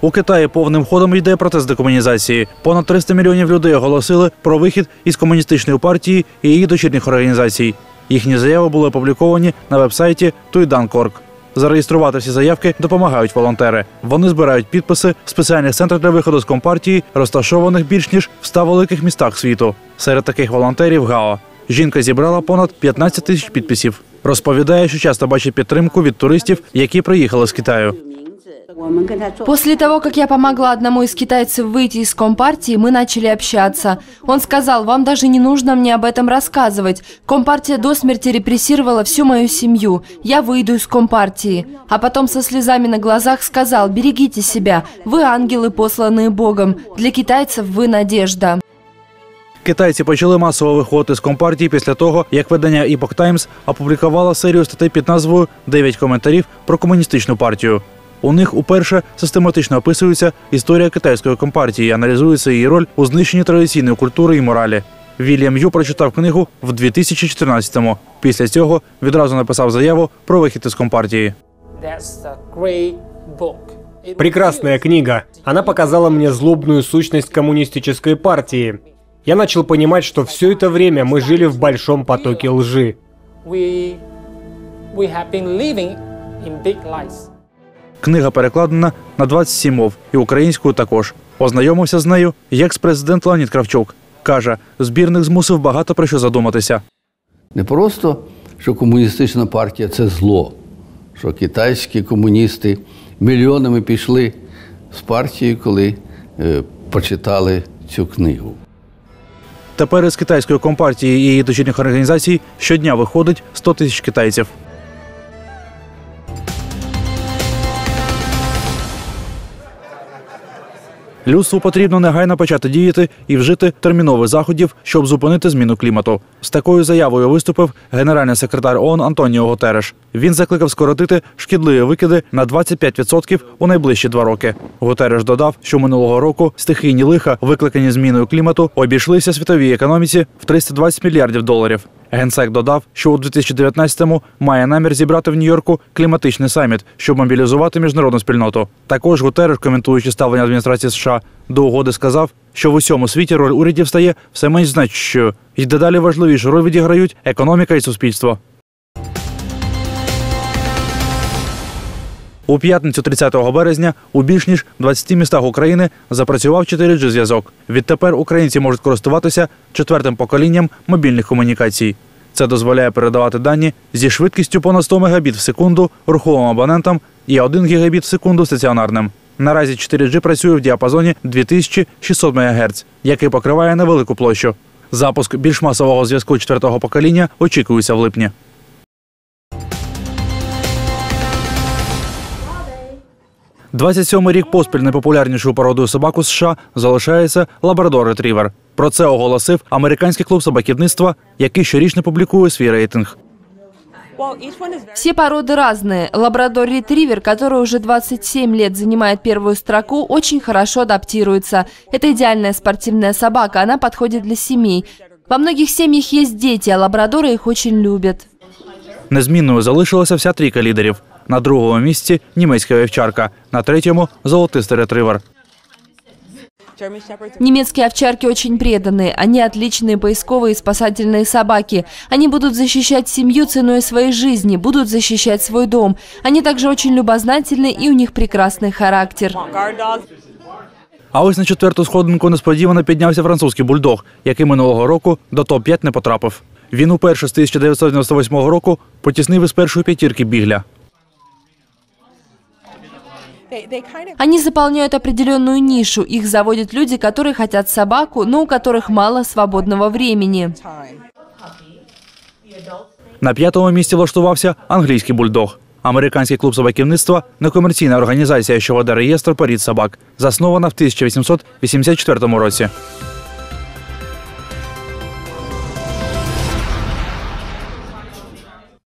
У Китаї повним ходом йде процес декомунізації. Понад 300 мільйонів людей оголосили про вихід із комуністичної партії і її дочірніх організацій. Їхні заяви були опубліковані на вебсайті Туйдан.Корг. Зареєструвати всі заявки допомагають волонтери. Вони збирають підписи в спеціальних центрах для виходу з компартії, розташованих більш ніж в 100 великих містах світу. Серед таких волонтерів Гао. Жінка зібрала понад 15 тисяч підписів. Розповідає, що часто бачить підтримку від туристів, які приїхали з Китаю. После того, как я помогла одному из китайцев выйти из Компартии, мы начали общаться. Он сказал, вам даже не нужно мне об этом рассказывать. Компартия до смерти репрессировала всю мою семью. Я выйду из Компартии. А потом со слезами на глазах сказал, берегите себя. Вы ангелы, посланные Богом. Для китайцев вы надежда. Китайці почали масово виходити з компартії після того, як видання Epoch Times опублікувало серію статей під назвою «9 коментарів про комуністичну партію. У них уперше систематично описується історія китайської компартії, і аналізується її роль у знищенні традиційної культури і моралі. Вільям Ю прочитав книгу в 2014-му. Після цього відразу написав заяву про вихід із компартії. Прекрасная книга. Она показала мне злобную сущность коммунистической партии. Я начал понимать, что все это время мы жили в большом потоке лжи. We we have been living in big lies. Книга перекладена на 27 мов і українською також. Ознайомився з нею і екс-президент Леонід Кравчук. Каже, збірник змусив багато про що задуматися. Не просто, що комуністична партія це зло, що китайські комуністи мільйонами пішли з партії, коли е, почитали цю книгу. Тепер із китайської компартії і її дочірніх організацій щодня виходить 100 тисяч китайців. Людству потрібно негайно почати діяти і вжити термінових заходів, щоб зупинити зміну клімату. З такою заявою виступив генеральний секретар ООН Антоніо Гутереш. Він закликав скоротити шкідливі викиди на 25% у найближчі два роки. Гутереш додав, що минулого року стихійні лиха, викликані зміною клімату, обійшлися світовій економіці в 320 мільярдів доларів. Генсек додав, що у 2019-му має намір зібрати в Нью-Йорку кліматичний саміт, щоб мобілізувати міжнародну спільноту. Також Гутереш, коментуючи ставлення адміністрації США до угоди, сказав, що в усьому світі роль урядів стає все менш значущою, і дедалі важливішу роль відіграють економіка і суспільство. У п'ятницю 30 березня у більш ніж 20 містах України запрацював 4G зв'язок. Відтепер українці можуть користуватися четвертим поколінням мобільних комунікацій. Це дозволяє передавати дані зі швидкістю понад 100 Мбіт в секунду рухомим абонентам і 1 Гбіт в секунду стаціонарним. Наразі 4G працює в діапазоні 2600 МГц, який покриває невелику площу. Запуск більш масового зв'язку четвертого покоління очікується в липні. 27-й рік поспіль найпопулярнішою породою собак у США залишається лабрадор ретрівер. Про це оголосив американський клуб собаківництва, який щорічно публікує свій рейтинг. Все породы разные. Лабрадор-ретривер, который уже 27 лет занимает первую строку, очень хорошо адаптируется. Это идеальная спортивная собака, она подходит для семей. Во многих семьях есть дети, а лабрадоры их очень любят. Незмінною залишилася вся трійка лідерів. На другому місці німецька вівчарка, на третьому золотистий ретривер. Немецкие овчарки очень преданные. Они отличные поисковые и спасательные собаки. Они будут защищать семью ценой своей жизни, будут защищать свой дом. Они также очень любознательны и у них прекрасный характер. А ось на четверту сходинку несподівано піднявся французький бульдог, який минулого року до топ-5 не потрапив. Він уперше з 1998 року потіснив із першої п'ятірки бігля. Они заполняют определенную нишу. Их заводят люди, которые хотят собаку, но у которых мало свободного времени. На п'ятому місці влаштувався англійський бульдог. Американський клуб собаківництва некомерційна організація, що веде реєстр порід собак, заснована в 1884 році.